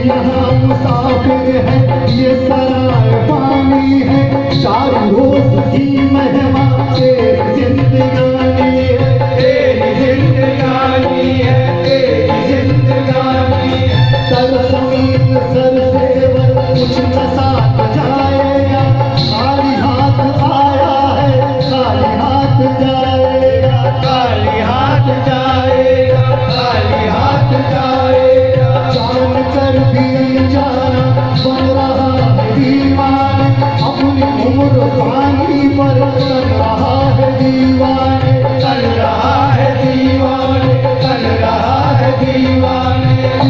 यहाँ मुसाफिर है ये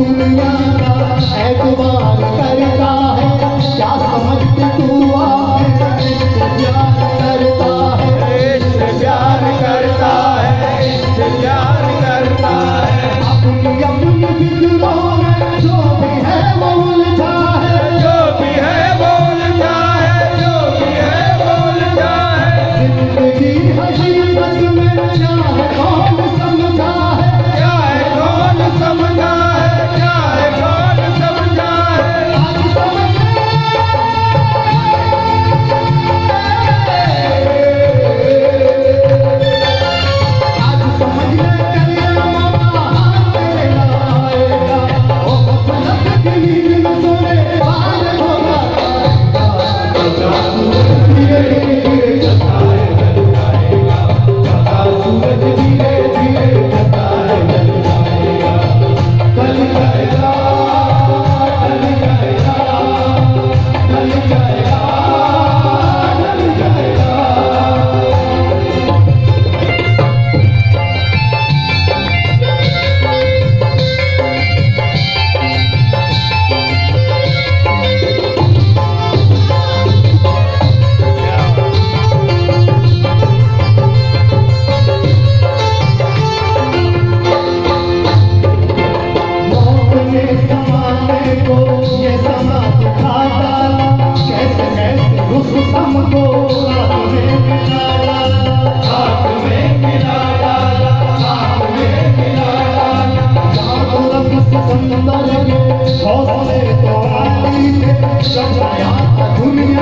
তুমি একবার সহজে তোরা দিতে দুনিয়া